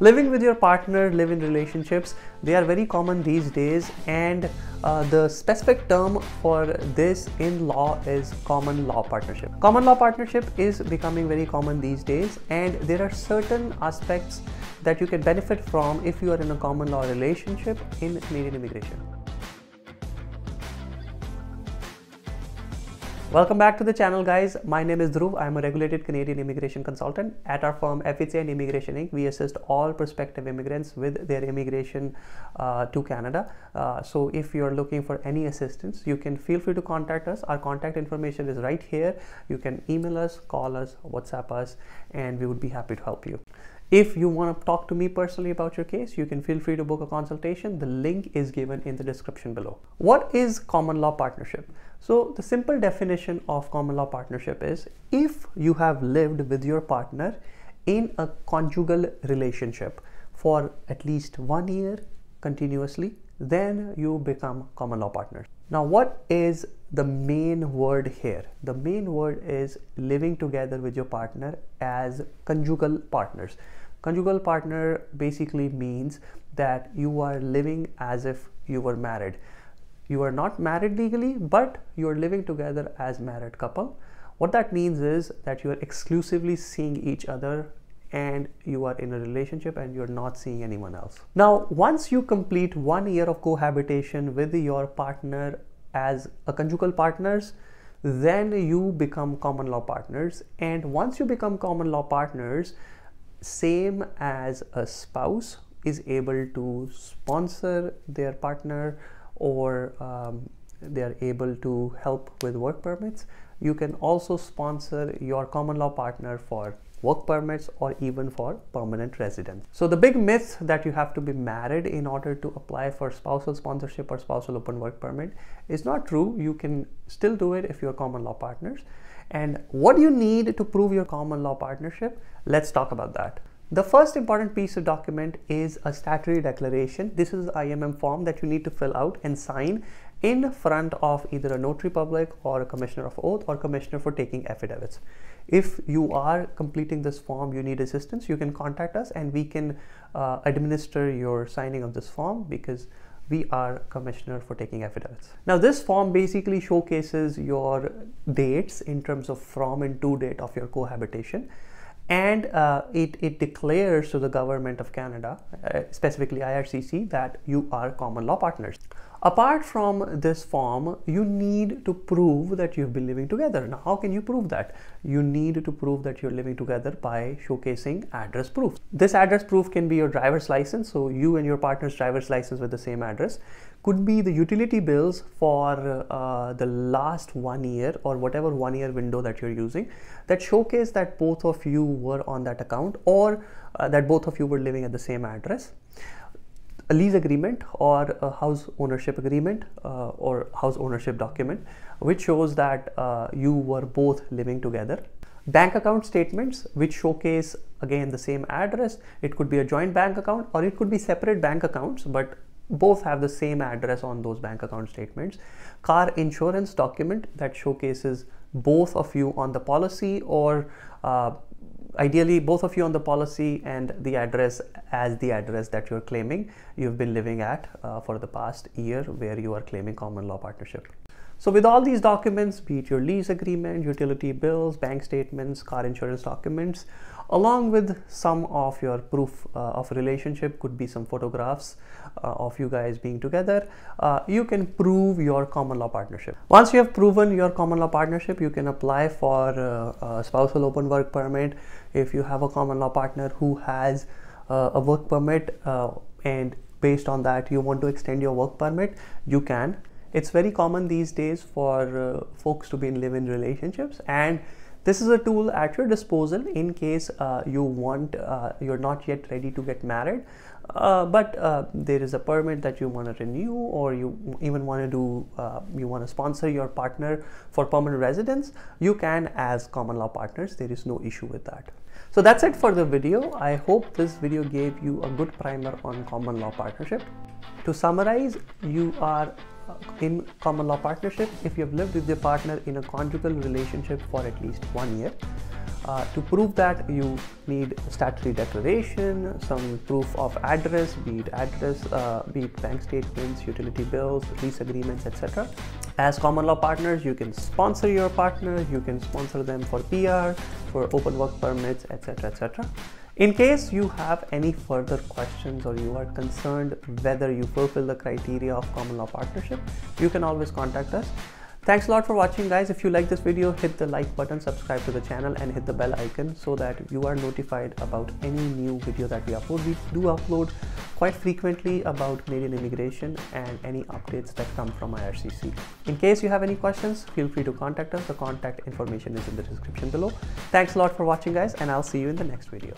living with your partner, live in relationships, they are very common these days, and uh, the specific term for this in law is common law partnership. Common law partnership is becoming very common these days, and there are certain aspects that you can benefit from if you are in a common law relationship in Canadian immigration. Welcome back to the channel guys. My name is Dhruv. I'm a regulated Canadian immigration consultant. At our firm Effizient Immigration Inc. we assist all prospective immigrants with their immigration uh, to Canada. Uh, so if you're looking for any assistance, you can feel free to contact us. Our contact information is right here. You can email us, call us, WhatsApp us, and we would be happy to help you. If you want to talk to me personally about your case, you can feel free to book a consultation. The link is given in the description below. What is common law partnership? So the simple definition of common law partnership is if you have lived with your partner in a conjugal relationship for at least one year continuously, then you become common law partners. Now, what is the main word here? The main word is living together with your partner as conjugal partners. Conjugal partner basically means that you are living as if you were married. You are not married legally but you are living together as married couple. What that means is that you are exclusively seeing each other and you are in a relationship and you're not seeing anyone else. Now once you complete one year of cohabitation with your partner as a conjugal partners then you become common law partners. And once you become common law partners same as a spouse is able to sponsor their partner or um, they are able to help with work permits. You can also sponsor your common law partner for work permits or even for permanent residence. So the big myth that you have to be married in order to apply for spousal sponsorship or spousal open work permit is not true. You can still do it if you're common law partners. And what do you need to prove your common law partnership? Let's talk about that. The first important piece of document is a statutory declaration. This is the IMM form that you need to fill out and sign in front of either a notary public or a commissioner of oath or commissioner for taking affidavits. If you are completing this form, you need assistance, you can contact us and we can uh, administer your signing of this form because we are commissioner for taking affidavits. Now this form basically showcases your dates in terms of from and to date of your cohabitation and uh, it, it declares to the government of Canada, uh, specifically IRCC, that you are common law partners. Apart from this form, you need to prove that you've been living together. Now, how can you prove that? You need to prove that you're living together by showcasing address proof. This address proof can be your driver's license, so you and your partner's driver's license with the same address could be the utility bills for uh, the last one year or whatever one year window that you're using that showcase that both of you were on that account or uh, that both of you were living at the same address. A lease agreement or a house ownership agreement uh, or house ownership document which shows that uh, you were both living together. Bank account statements which showcase again the same address. It could be a joint bank account or it could be separate bank accounts but both have the same address on those bank account statements. Car insurance document that showcases both of you on the policy or uh, ideally both of you on the policy and the address as the address that you're claiming. You've been living at uh, for the past year where you are claiming common law partnership. So with all these documents be it your lease agreement utility bills bank statements car insurance documents along with some of your proof uh, of relationship could be some photographs uh, of you guys being together uh, you can prove your common law partnership. Once you have proven your common law partnership you can apply for uh, a spousal open work permit. If you have a common law partner who has uh, a work permit uh, and based on that you want to extend your work permit you can. It's very common these days for folks to be in live-in relationships and this is a tool at your disposal in case uh, you want, uh, you're not yet ready to get married, uh, but uh, there is a permit that you want to renew or you even want to do, uh, you want to sponsor your partner for permanent residence, you can as common law partners, there is no issue with that. So that's it for the video. I hope this video gave you a good primer on common law partnership. To summarize, you are in common law partnership if you have lived with your partner in a conjugal relationship for at least one year. Uh, to prove that, you need statutory declaration, some proof of address, be it address, uh, be it bank statements, utility bills, lease agreements, etc. As common law partners, you can sponsor your partners, you can sponsor them for PR, for open work permits, etc. etc. In case you have any further questions or you are concerned whether you fulfill the criteria of common law partnership, you can always contact us. Thanks a lot for watching guys. If you like this video, hit the like button, subscribe to the channel and hit the bell icon so that you are notified about any new video that we upload. We do upload quite frequently about Canadian immigration and any updates that come from IRCC. In case you have any questions, feel free to contact us. The contact information is in the description below. Thanks a lot for watching guys and I'll see you in the next video.